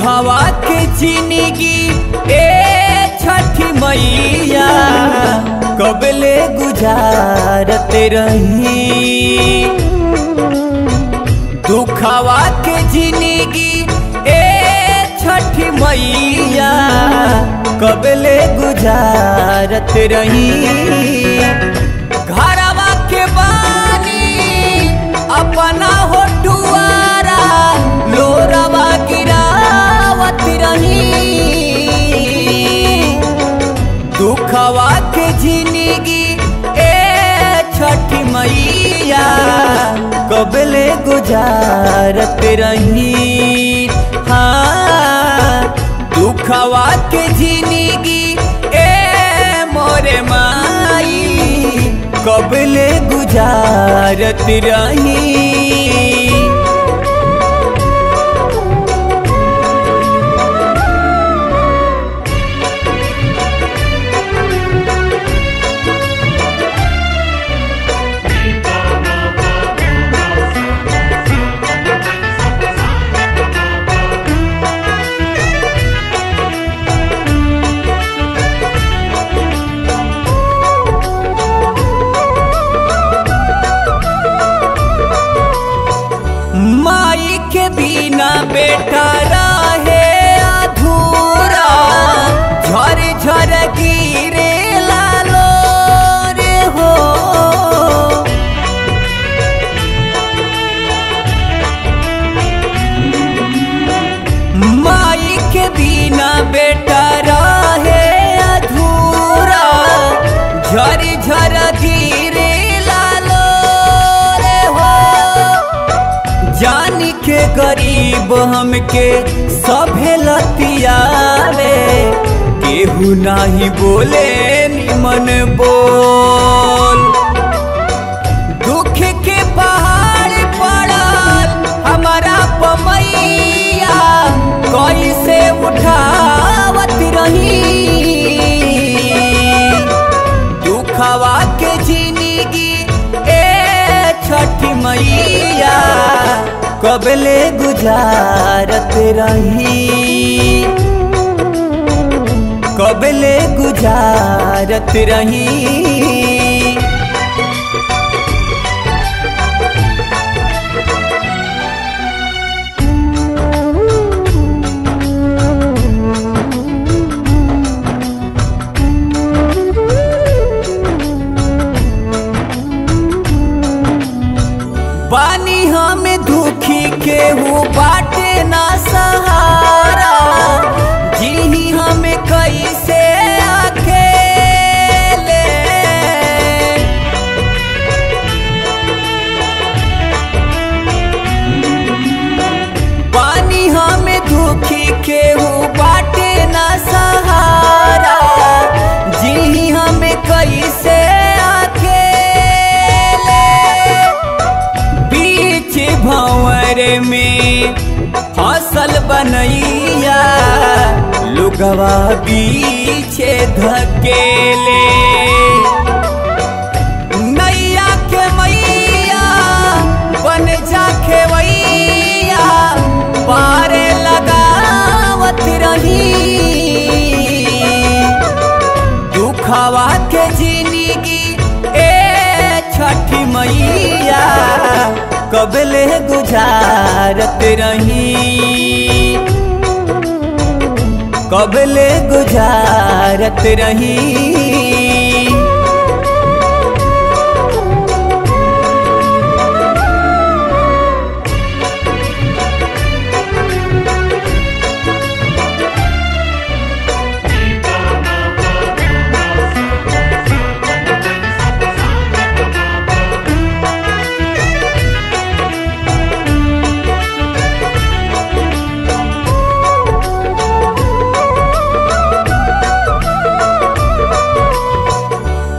दुखवा के ज़िंदगी ए, छठी मैया कबले गुजारत रही? दुखवा के ज़िंदगी ए, छठी मैया कबले गुजारत रही? ज़िंदगी, ए छठी मैया, कबले गुजारत रही हाँ दुखवा के ज़िंदगी, ए मोरे माई, कबले गुजारत रही अधूरा। झर झर गिरे लालो रे हो। बेटा के गरीब हमके सभे लतियावे। केहू नाही बोले निमन बोल। दुख के पहाड़ पड़ल हमारा पमैया कैसे उठावत रही। दुखवा के ज़िंदगी, ए मैया। कबले गुजारत रही। कबले गुजारत रही। बानी हमें दुखी के हो बाटे ना सहारा। जी फ़सल बनैया। लुगवा बीचे धकेले। कबले गुजारत रही। कबले गुजारत रही।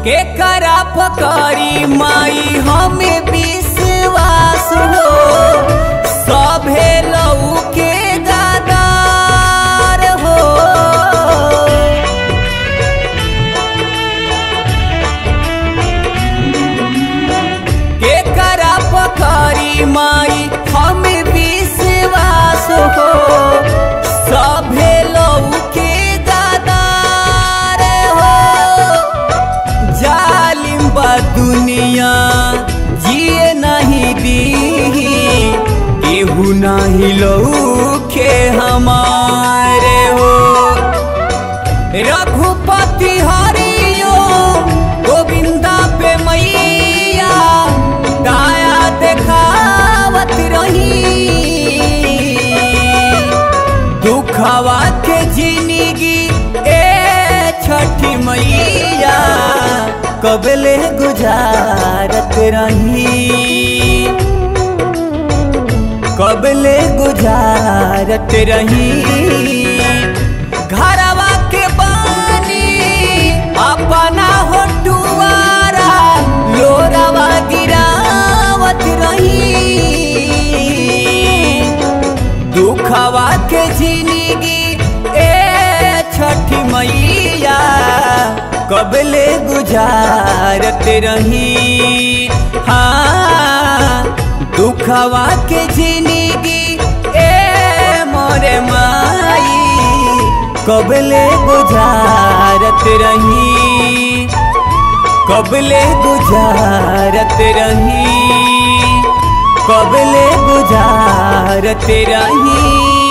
के करा फकारी माई हमें विश्वास हो सभे लऊ के कबले गुजारत रही कबले गुजारत रही कबले गुजारत रही हाँ दुखवा के ज़िंदगी, ए मोरे माई। कबले गुजारत रही कबले गुजारत रही कबले गुजारत रही